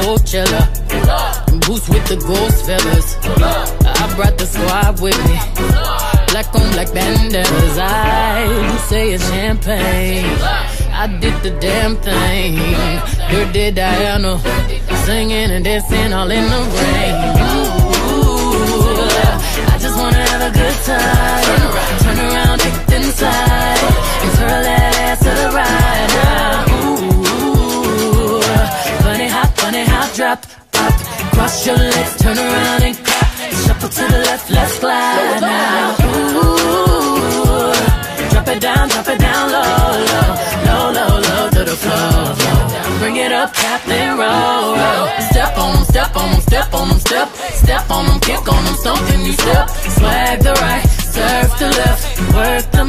Coachella. Boots with the ghost feathers. I brought the squad with me. Black on black bandanas. I say it's champagne. I did the damn thing. Did Diana. Singing and dancing all in the rain. drop up Cross your legs, turn around and clap Shuffle to the left, let's glide now. Ooh, drop it down, drop it down low, low Low, low, low to the floor. Bring it up, tap and roll, roll Step on them, step on them, step on them, step Step on them, kick on them, something you step. Swag the right, surf the left Work the